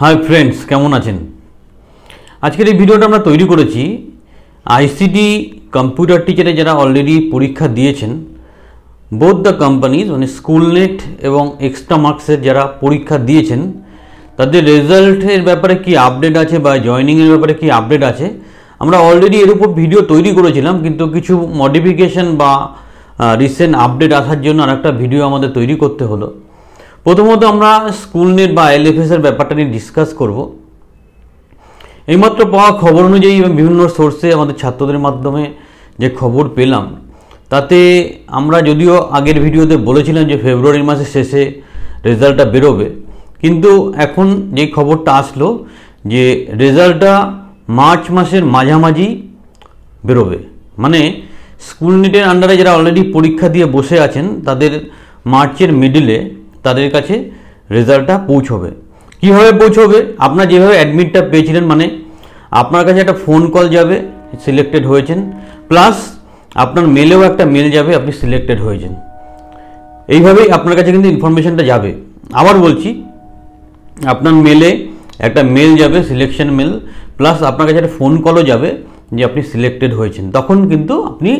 Hi friends কেমন আছেন? আজকের এই ভিডিওটা আমরা তৈরি করেছি আইসিটি কম্পিউটার টিচারে যারা অলরেডি পরীক্ষা দিয়েছেন বোথ দ্য কোম্পানিজ মানে স্কুলনেট এবং এক্সট্রা মার্কসের যারা পরীক্ষা দিয়েছেন, তাদের রেজাল্টের ব্যাপারে কি আপডেট আছে বা জয়নিংয়ের ব্যাপারে কি আপডেট আছে, আমরা অলরেডি এর উপর ভিডিও তৈরি করেছিলাম, কিন্তু কিছু মডিফিকেশন বা রিসেন্ট আপডেট আসার জন্য আরেকটা ভিডিও আমাদের তৈরি করতে হলো। প্রথমত আমরা স্কুলনেট বা এলএফএস এর ব্যাপারটা নিয়ে ডিসকাস করব। এইমাত্র পাওয়া খবর অনুযায়ী বিভিন্ন সোর্সে আমাদের ছাত্রদের মাধ্যমে যে খবর পেলাম, তাতে আমরা যদিও আগের ভিডিওতে বলেছিলাম যে ফেব্রুয়ারি মাসের শেষে রেজাল্টটা বেরোবে, কিন্তু এখন যে খবরটা আসলো যে রেজাল্টটা মার্চ মাসের মাঝামাঝি বেরোবে। মানে স্কুল নেটের আন্ডারে যারা অলরেডি পরীক্ষা দিয়ে বসে আছেন, তাদের মার্চের মিডিলে তাদের কাছে রেজাল্টটা পৌঁছবে। কীভাবে পৌঁছবে? আপনার যেভাবে অ্যাডমিটটা পেয়েছিলেন মানে আপনার কাছে একটা ফোন কল যাবে সিলেক্টেড হয়েছেন প্লাস আপনার মেলেও একটা মেল যাবে, আপনি সিলেক্টেড হয়েছেন। এইভাবেই আপনার কাছে কিন্তু ইনফরমেশনটা যাবে। আবার বলছি, আপনার মেলে একটা মেল যাবে সিলেকশন মেল প্লাস আপনার কাছে একটা ফোন কলও যাবে, যে আপনি সিলেক্টেড হয়েছেন। তখন কিন্তু আপনি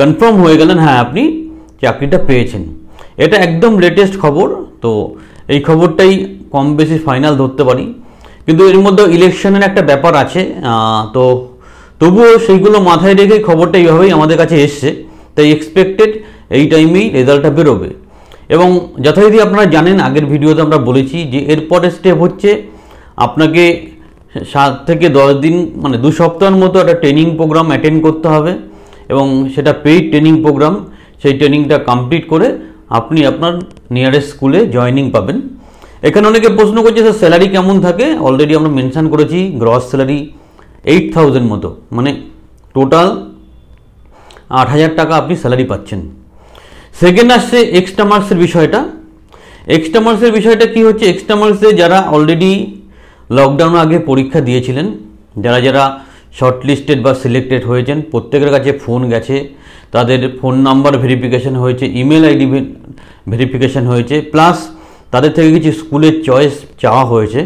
কনফার্ম হয়ে গেলেন হ্যাঁ আপনি চাকরিটা পেয়েছেন। এটা একদম লেটেস্ট খবর, তো এই খবরটাই কম বেশি ফাইনাল ধরতে পারি। কিন্তু এর মধ্যে ইলেকশনের একটা ব্যাপার আছে তো তবুও সেইগুলো মাথায় রেখে খবরটা এইভাবেই আমাদের কাছে এসছে। তাই এক্সপেক্টেড এই টাইমেই রেজাল্টটা বেরোবে। এবং যথারীতি আপনারা জানেন, আগের ভিডিওতে আমরা বলেছি যে এরপরের স্টেপ হচ্ছে আপনাকে সাত থেকে দশ দিন মানে দু সপ্তাহের মতো একটা ট্রেনিং প্রোগ্রাম অ্যাটেন্ড করতে হবে। এবং সেটা পেইড ট্রেনিং প্রোগ্রাম সেই ট্রেনিংটা কমপ্লিট করে আপনি আপনার নিয়ারেস্ট স্কুলে জয়নিং পাবেন। এখানে অনেকে প্রশ্ন করছে, স্যার স্যালারি কেমন থাকে? অলরেডি আমরা মেনশান করেছি গ্রস স্যালারি এইট থাউজেন্ড মতো। মানে টোটাল আট হাজার টাকা আপনি স্যালারি পাচ্ছেন। সেকেন্ড আসছে এক্সট্রা মার্কসের বিষয়টা। এক্সট্রা মার্কসের বিষয়টা কি হচ্ছে? এক্সট্রা মার্কসে যারা অলরেডি লকডাউন আগে পরীক্ষা দিয়েছিলেন, যারা যারা শর্ট লিস্টেড বা সিলেক্টেড হয়েছেন, প্রত্যেকের কাছে ফোন গেছে। তাদের ফোন নাম্বার ভেরিফিকেশন হয়েছে ইমেল আইডি ভেরিফিকেশন হয়েছে প্লাস তাদের থেকে কিছু স্কুলের চয়েস চাওয়া হয়েছে।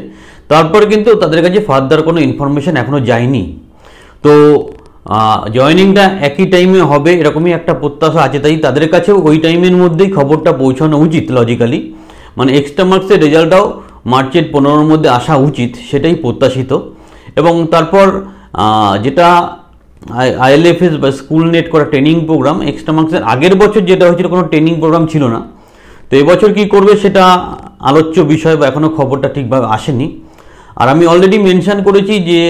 তারপর কিন্তু তাদের কাছে ফার্দার কোনো ইনফরমেশন এখনও যায়নি। তো জয়নিংটা একই টাইমে হবে এরকমই একটা প্রত্যাশা আছে। তাই তাদের কাছেও ওই টাইমের মধ্যেই খবরটা পৌঁছানো উচিত লজিক্যালি মানে এক্সট্রা মার্কসের রেজাল্টটাও মার্চের পনেরোর মধ্যে আসা উচিত, সেটাই প্রত্যাশিত। এবং তারপর যেটা আইএলএফএস বা স্কুল নেট করা ট্রেনিং প্রোগ্রাম এক্সট্রা মার্কসের আগের বছর যেটা হয়েছিল কোনো ট্রেনিং প্রোগ্রাম ছিল না। তো এবছর কি করবে সেটা আলোচ্য বিষয় বা এখনও খবরটা ঠিকভাবে আসেনি। আর আমি অলরেডি মেনশান করেছি যে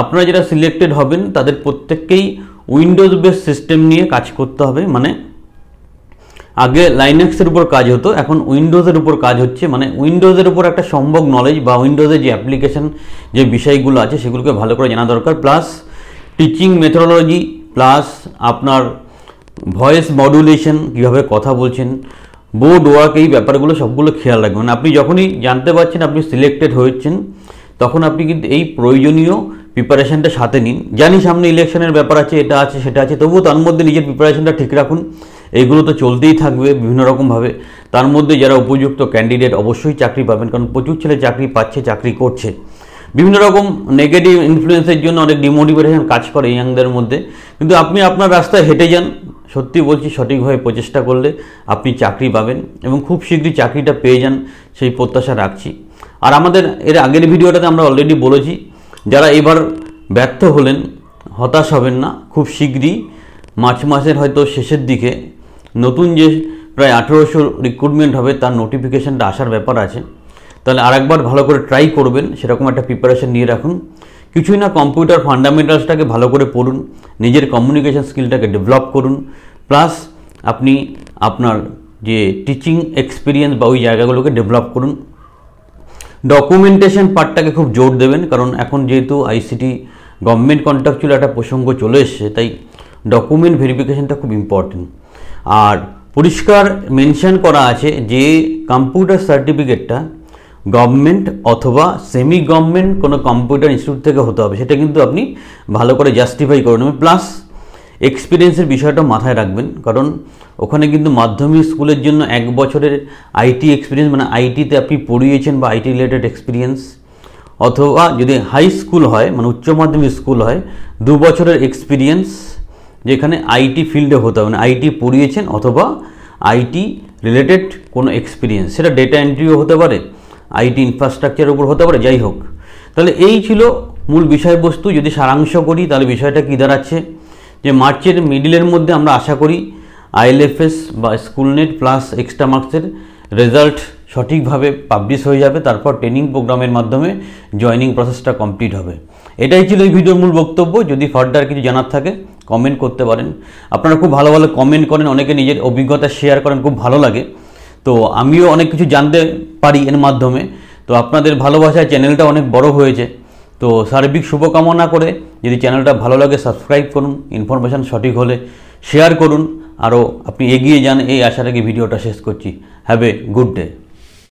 আপনারা যারা সিলেক্টেড হবেন, তাদের প্রত্যেককেই উইন্ডোজ বেস সিস্টেম নিয়ে কাজ করতে হবে। মানে আগে লাইনেক্সের উপর কাজ হতো, এখন উইন্ডোজের উপর কাজ হচ্ছে। মানে উইন্ডোজের উপর একটা সম্ভব নলেজ বা উইন্ডোজের যে অ্যাপ্লিকেশন যে বিষয়গুলো আছে, সেগুলোকে ভালো করে জানা দরকার। প্লাস টিচিং মেথোডোলজি প্লাস আপনার ভয়েস মডুলেশন কীভাবে কথা বলছেন বোর্ড ওয়ার্ক এই ব্যাপারগুলো সবগুলো খেয়াল রাখবেন। আপনি যখনই জানতে পারছেন, আপনি সিলেক্টেড হয়েছেন, তখন আপনি কিন্তু এই প্রয়োজনীয় প্রিপারেশনটা সাথে নিন। জানি সামনে ইলেকশনের ব্যাপার আছে, এটা আছে, সেটা আছে, তবুও তার মধ্যে নিজের প্রিপারেশনটা ঠিক রাখুন। এইগুলো তো চলতেই থাকবে বিভিন্ন রকমভাবে। তার মধ্যে যারা উপযুক্ত ক্যান্ডিডেট অবশ্যই চাকরি পাবেন, কারণ প্রচুর ছেলে চাকরি পাচ্ছে, চাকরি করছে। বিভিন্ন রকম নেগেটিভ ইনফ্লুয়েন্সের জন্য অনেক ডিমোটিভেশন কাজ করে ইয়াংদের মধ্যে। কিন্তু আপনি আপনার রাস্তায় হেঁটে যান সত্যি বলছি, সঠিকভাবে প্রচেষ্টা করলে আপনি চাকরি পাবেন এবং খুব শীঘ্রই চাকরিটা পেয়ে যান, সেই প্রত্যাশা রাখছি। আর আমাদের এর আগের ভিডিওটাতে আমরা অলরেডি বলেছি, যারা এবার ব্যর্থ হলেন, হতাশ হবেন না, খুব শীঘ্রই মার্চ মাসের হয়তো শেষের দিকে নতুন যে প্রায় আঠেরোশো রিক্রুটমেন্ট হবে, তার নোটিফিকেশানটা আসার ব্যাপার আছে। তাহলে আরেকবার ভালো করে ট্রাই করবেন, সেরকম একটা প্রিপারেশন নিয়ে রাখুন। কিছুই না কম্পিউটার ফান্ডামেন্টালসটাকে ভালো করে পড়ুন, নিজের কমিউনিকেশন স্কিলটাকে ডেভেলপ করুন প্লাস আপনি আপনার যে টিচিং এক্সপিরিয়েন্স বা ওই জায়গাগুলোকে ডেভেলপ করুন। ডকুমেন্টেশন পার্টটাকে খুব জোর দেবেন, কারণ এখন যেহেতু আইসিটি গভর্নমেন্ট কন্ট্রাকচুয়াল একটা প্রসঙ্গ চলে এসছে, তাই ডকুমেন্ট ভেরিফিকেশনটা খুব ইম্পর্টেন্ট আর পরিষ্কার মেনশন করা আছে যে কম্পিউটার সার্টিফিকেটটা গভর্নমেন্ট অথবা সেমি গভর্নমেন্ট কোনো কম্পিউটার ইনস্টিটিউট থেকে হতে হবে। সেটা কিন্তু আপনি ভালো করে জাস্টিফাই করে নেবেন। প্লাস এক্সপিরিয়েন্সের বিষয়টা মাথায় রাখবেন। কারণ ওখানে কিন্তু মাধ্যমিক স্কুলের জন্য এক বছরের আইটি এক্সপিরিয়েন্স মানে আইটিতে আপনি পড়িয়েছেন বা আইটি রিলেটেড এক্সপিরিয়েন্স অথবা যদি হাই স্কুল হয় মানে উচ্চ মাধ্যমিক স্কুল হয়, দু বছরের এক্সপিরিয়েন্স যেখানে আইটি ফিল্ডে হতে হবে। মানে আইটি পড়িয়েছেন অথবা আইটি রিলেটেড কোনো এক্সপিরিয়েন্স সেটা ডেটা এন্ট্রিও হতে পারে আইটি ইনফ্রাস্ট্রাকচারের উপর হতে পারে, যাই হোক। তাহলে এই ছিল মূল বিষয়বস্তু। যদি সারাংশ করি, তাহলে বিষয়টা কী দাঁড়াচ্ছে? যে মার্চের মিডিলের মধ্যে আমরা আশা করি আইএলএফএস বা স্কুলনেট প্লাস এক্সট্রা মার্কসের রেজাল্ট সঠিকভাবে পাবলিশ হয়ে যাবে। তারপর ট্রেনিং প্রোগ্রামের মাধ্যমে জয়নিং প্রসেসটা কমপ্লিট হবে। এটাই ছিল এই ভিডিওর মূল বক্তব্য। যদি ফার্দার কিছু জানার থাকে কমেন্ট করতে পারেন। আপনারা খুব ভালো ভালো কমেন্ট করেন। অনেকে নিজের অভিজ্ঞতা শেয়ার করেন, খুব ভালো লাগে। তো আমিও অনেক কিছু জানতে পারি এর মাধ্যমে। তো আপনাদের ভালোবাসায় চ্যানেলটা অনেক বড় হয়েছে। তো সার্বিক শুভকামনা করে যদি চ্যানেলটা ভালো লাগে সাবস্ক্রাইব করুন, ইনফরমেশান সঠিক হলে শেয়ার করুন। আরও আপনি এগিয়ে যান, এই আশা রেখে ভিডিওটা শেষ করছি। Have a good day.